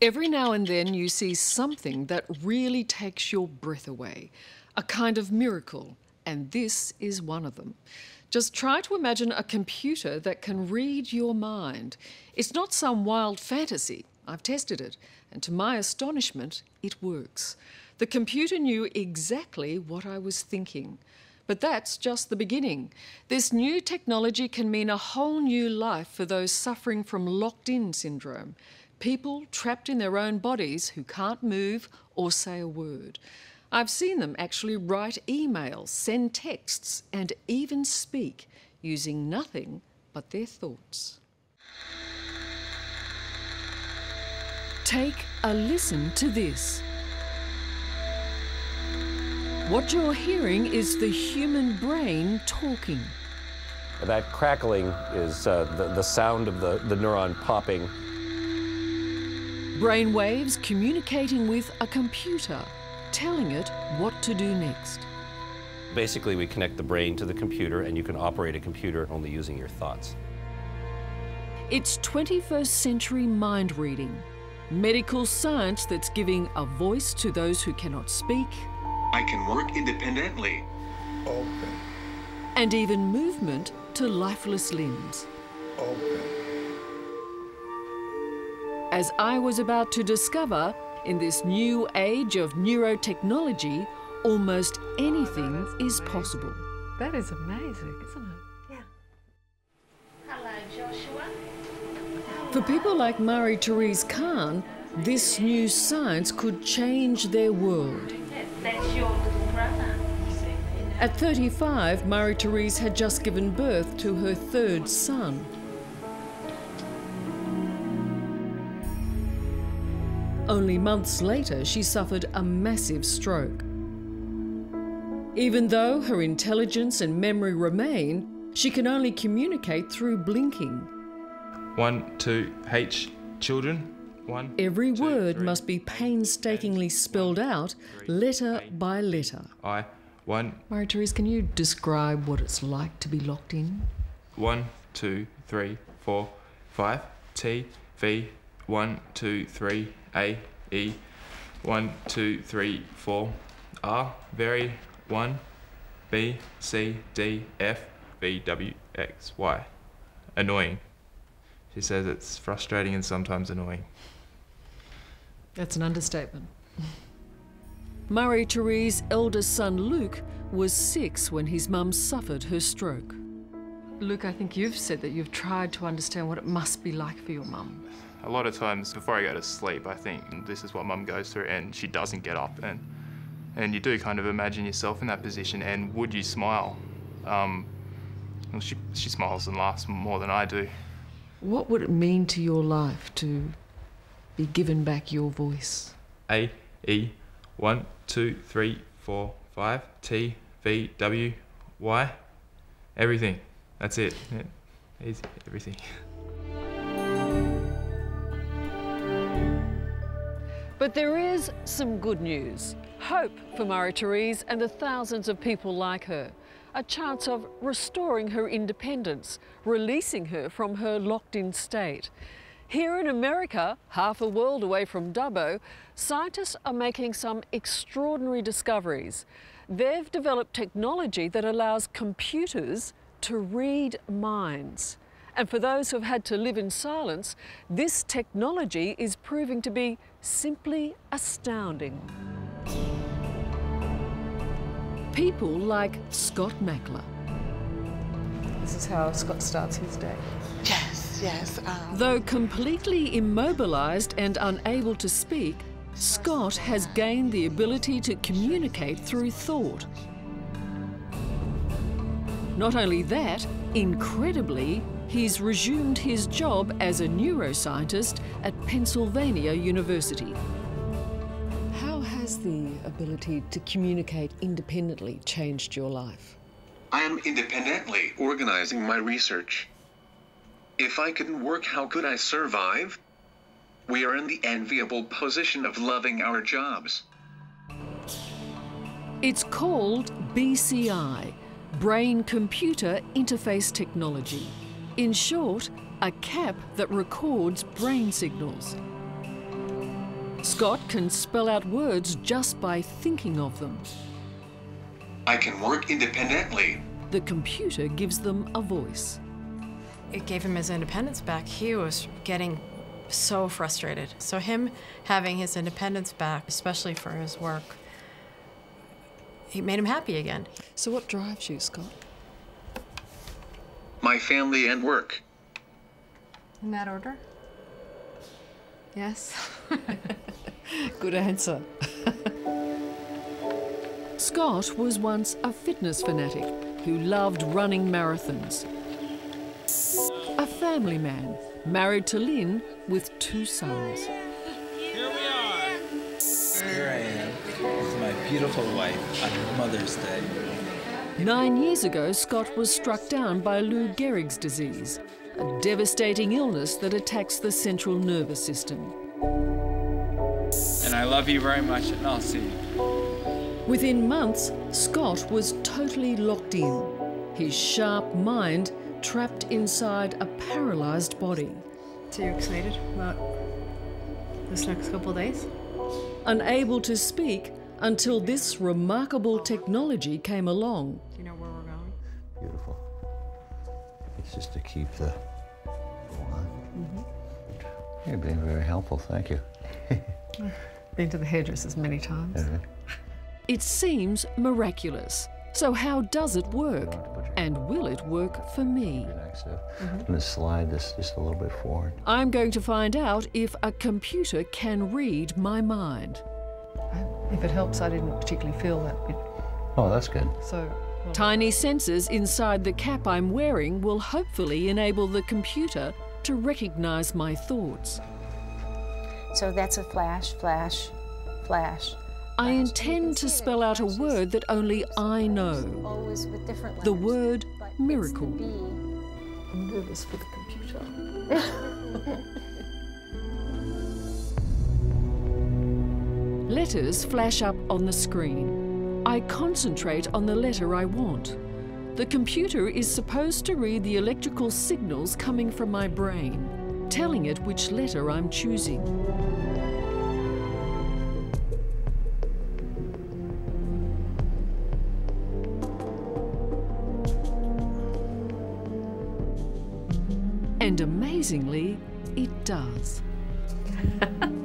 Every now and then you see something that really takes your breath away, a kind of miracle, and this is one of them. Just try to imagine a computer that can read your mind. It's not some wild fantasy. I've tested it, and to my astonishment, it works. The computer knew exactly what I was thinking. But that's just the beginning. This new technology can mean a whole new life for those suffering from locked in syndrome people trapped in their own bodies who can't move or say a word. I've seen them actually write emails, send texts, and even speak using nothing but their thoughts. Take a listen to this. What you're hearing is the human brain talking. That crackling is uh, the, the sound of the, the neuron popping Brain waves communicating with a computer, telling it what to do next. Basically, we connect the brain to the computer, and you can operate a computer only using your thoughts. It's 21st century mind reading, medical science that's giving a voice to those who cannot speak. I can work independently. Open. And even movement to lifeless limbs. Open. As I was about to discover, in this new age of neurotechnology, almost anything is possible. That is amazing, isn't it? Yeah. Hello, Joshua. For people like Marie-Therese Khan, this new science could change their world. That's your little brother. At 35, Marie-Therese had just given birth to her third son. Only months later, she suffered a massive stroke. Even though her intelligence and memory remain, she can only communicate through blinking. One, two, H, children. One. Every two, word three, must be painstakingly spelled out, letter by letter. I, one, Marie Therese, can you describe what it's like to be locked in? one, two, three, four, five. T, V, one, two, three, A, E, one, two, three, four. R, very, one, B, C, D, F, V, W, X, Y. Annoying. She says it's frustrating and sometimes annoying. That's an understatement. Marie Therese's eldest son Luke was six when his mum suffered her stroke. Luke, I think you've said that you've tried to understand what it must be like for your mum. A lot of times before I go to sleep, I think this is what mum goes through, and she doesn't get up, and and you do kind of imagine yourself in that position, and would you smile? Um, well, she she smiles and laughs more than I do. What would it mean to your life to be given back your voice? A E one two three four five T V W Y everything. That's it. Yeah, easy everything. But there is some good news. Hope for Marie Therese and the thousands of people like her. A chance of restoring her independence, releasing her from her locked in state. Here in America, half a world away from Dubbo, scientists are making some extraordinary discoveries. They've developed technology that allows computers to read minds. And for those who've had to live in silence, this technology is proving to be simply astounding. People like Scott Mackler. This is how Scott starts his day. Yes, yes. Um, Though completely immobilised and unable to speak, Scott has gained the ability to communicate through thought. Not only that, incredibly, he's resumed his job as a neuroscientist at Pennsylvania University. How has the ability to communicate independently changed your life? I am independently organizing my research. If I couldn't work, how could I survive? We are in the enviable position of loving our jobs. It's called BCI, Brain Computer Interface Technology. In short, a cap that records brain signals. Scott can spell out words just by thinking of them. I can work independently. The computer gives them a voice. It gave him his independence back. He was getting so frustrated. So, him having his independence back, especially for his work, it made him happy again. So, what drives you, Scott? My family and work. In that order? Yes. Good answer. Scott was once a fitness fanatic who loved running marathons. A family man, married to Lynn with two sons. Here I am with my beautiful wife on Mother's Day. Nine years ago, Scott was struck down by Lou Gehrig's disease, a devastating illness that attacks the central nervous system. And I love you very much, and I'll see you. Within months, Scott was totally locked in, his sharp mind trapped inside a paralyzed body. So, you're excited about this next couple of days? Unable to speak until this remarkable technology came along. Do you know where we're going? Beautiful. It's just to keep the. Mhm. You're being very helpful. Thank you. Been to the hairdressers many times. It seems miraculous. So, how does it work? And will it work for me? Next to, I'm going to slide this just a little bit forward. I'm going to find out if a computer can read my mind. If it helps, I didn't particularly feel that bit. Oh, that's good. So, well, Tiny sensors inside the cap I'm wearing will hopefully enable the computer to recognize my thoughts. So that's a flash, flash, flash. I intend to spell out a word that only I know Always with different the word miracle. the B. I'm nervous for the computer. Letters flash up on the screen. I concentrate on the letter I want. The computer is supposed to read the electrical signals coming from my brain, telling it which letter I'm choosing. And amazingly, it does.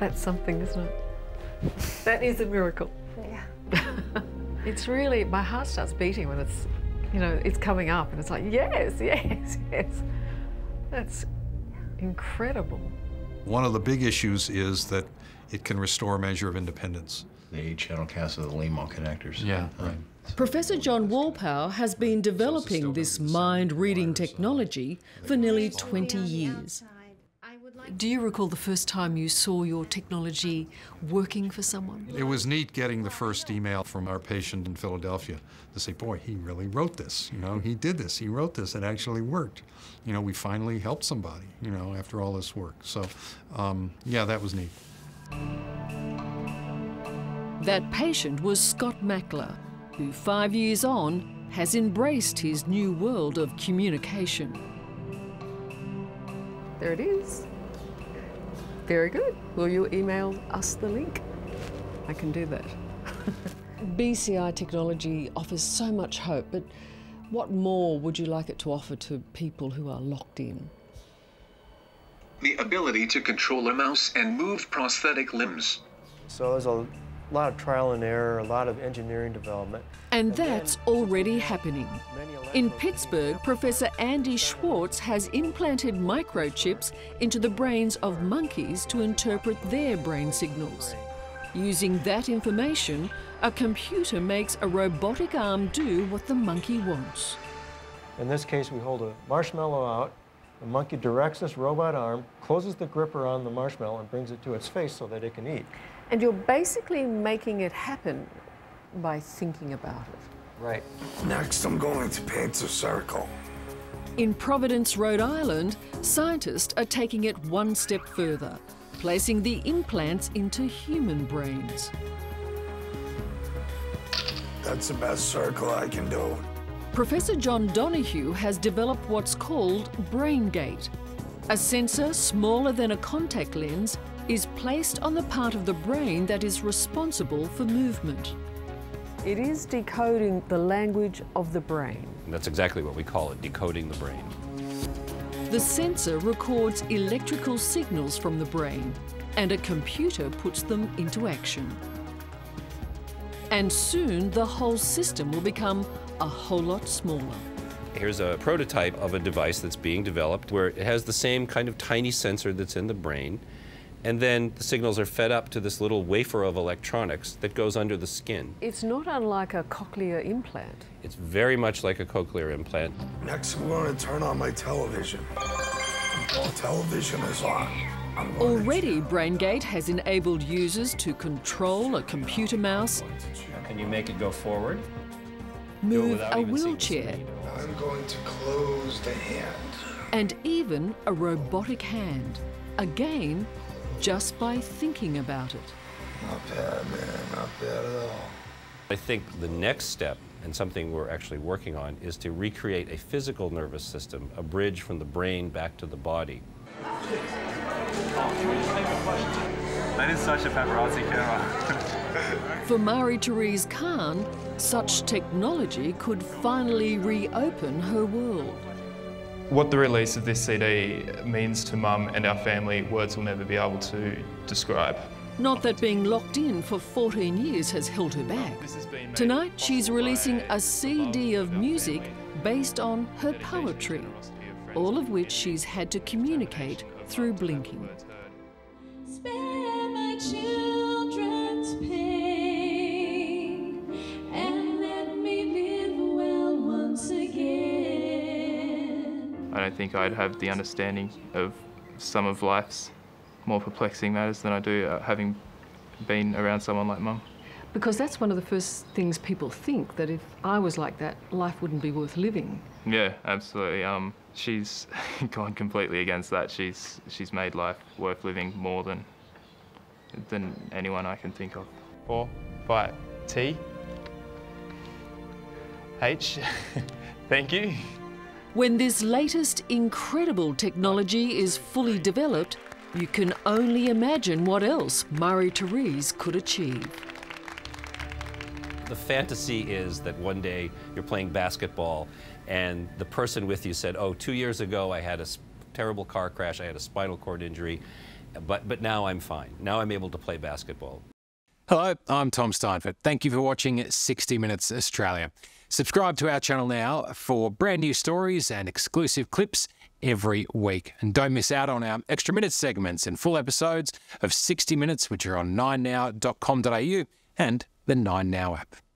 That's something, isn't it? That is a miracle. Yeah. It's really, my heart starts beating when it's, you know, it's coming up and it's like, yes, yes, yes. That's incredible. One of the big issues is that it can restore a measure of independence. The eight-channel cast of the LEMO connectors. Yeah, Um, Professor John Wolpaw has been developing this mind reading technology for nearly 20 years. Do you recall the first time you saw your technology working for someone? It was neat getting the first email from our patient in Philadelphia to say, boy, he really wrote this. You know, he did this, he wrote this, it actually worked. You know, we finally helped somebody, you know, after all this work. So, um, yeah, that was neat. That patient was Scott Mackler, who five years on has embraced his new world of communication. There it is. Very good. Will you email us the link? I can do that. BCI technology offers so much hope, but what more would you like it to offer to people who are locked in? The ability to control a mouse and move prosthetic limbs. So there's a lot of trial and error, a lot of engineering development. And that's already happening. In Pittsburgh, Professor Andy Schwartz has implanted microchips into the brains of monkeys to interpret their brain signals. Using that information, a computer makes a robotic arm do what the monkey wants. In this case, we hold a marshmallow out. The monkey directs this robot arm, closes the gripper on the marshmallow, and brings it to its face so that it can eat. And you're basically making it happen by thinking about it. Right. Next, I'm going to Pizza Circle. In Providence, Rhode Island, scientists are taking it one step further, placing the implants into human brains. That's the best circle I can do. Professor John Donoghue has developed what's called BrainGate. A sensor smaller than a contact lens is placed on the part of the brain that is responsible for movement. It is decoding the language of the brain. That's exactly what we call it, decoding the brain. The sensor records electrical signals from the brain and a computer puts them into action. And soon the whole system will become a whole lot smaller. Here's a prototype of a device that's being developed where it has the same kind of tiny sensor that's in the brain, and then the signals are fed up to this little wafer of electronics that goes under the skin. It's not unlike a cochlear implant. It's very much like a cochlear implant. Next, I'm going to turn on my television. The television is on. Already, BrainGate has enabled users to control a computer mouse, Can you make it go forward? move a even seeing the wheelchair, I'm going to close the hand. and even a robotic hand. Again, just by thinking about it. Not bad, man. Not bad at all. I think the next step, and something we're actually working on, is to recreate a physical nervous system, a bridge from the brain back to the body. That is such a paparazzi camera. For Marie-Therese Khan, such technology could finally reopen her world. What the release of this CD means to Mum and our family, words will never be able to describe. Not that being locked in for 14 years has held her back. Tonight, she's releasing a CD of music based on her poetry, all of which she's had to communicate through blinking. I don't think I'd have the understanding of some of life's more perplexing matters than I do uh, having been around someone like Mum. Because that's one of the first things people think that if I was like that, life wouldn't be worth living. Yeah, absolutely. Um, she's gone completely against that. She's she's made life worth living more than than anyone I can think of. Four, five, T, H. Thank you. When this latest incredible technology is fully developed, you can only imagine what else Marie-Therese could achieve. The fantasy is that one day you're playing basketball and the person with you said, oh, two years ago I had a terrible car crash, I had a spinal cord injury, but, but now I'm fine. Now I'm able to play basketball. Hello, I'm Tom Steinfort. Thank you for watching 60 Minutes Australia. Subscribe to our channel now for brand new stories and exclusive clips every week. And don't miss out on our extra minutes segments and full episodes of 60 Minutes, which are on 9now.com.au and the 9Now app.